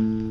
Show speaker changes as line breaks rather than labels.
Mm-hmm.